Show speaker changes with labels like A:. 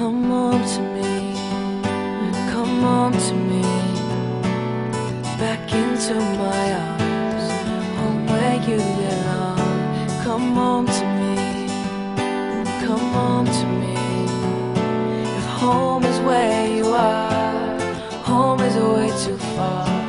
A: Come on to me, come on to me. Back into my arms, home where you belong. Come on to me, come on to me. If home is where you are, home is way too far.